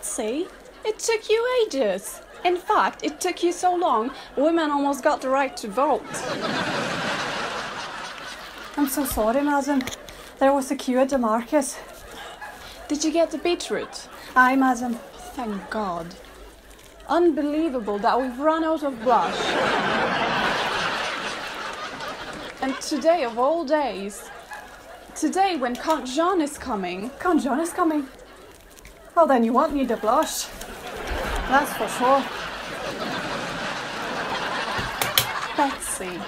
Betsy, it took you ages. In fact, it took you so long, women almost got the right to vote. I'm so sorry, madam. There was a queue at the market. Did you get the beetroot? Aye, madam. Thank God. Unbelievable that we've run out of blush. and today, of all days, today when Count Jean is coming, Count John is coming. Well, then you won't need to blush. That's for sure. Betsy,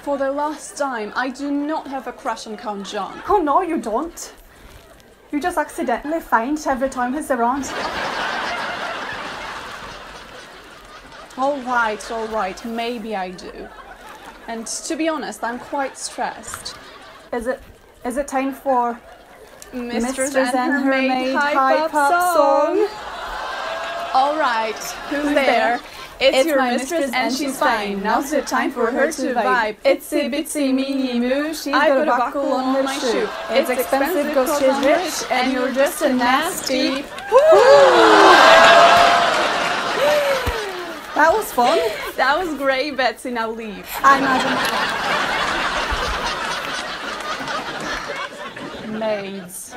for the last time, I do not have a crush on Count John. Oh, no, you don't. You just accidentally faint every time he's around. All right, all right, maybe I do. And to be honest, I'm quite stressed. Is it is it time for Mistress, Mistress and her maid hype up song. All right, who's, Who's there? there? It's, It's your my mistress, mistress and and she's fine. Now's the time for her to vibe. Itsy bitsy meeny moo. She's I got a a buckle on my shoe. It's expensive 'cause she's I'm rich, and you're just a nasty. That was fun. That was great, Betsy. Now leave. Aye, Maids.